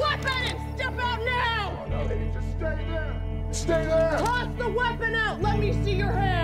Slap at! Step out now! Oh, no, lady, just stay there! Stay there! Toss the weapon out! Let me see your hand!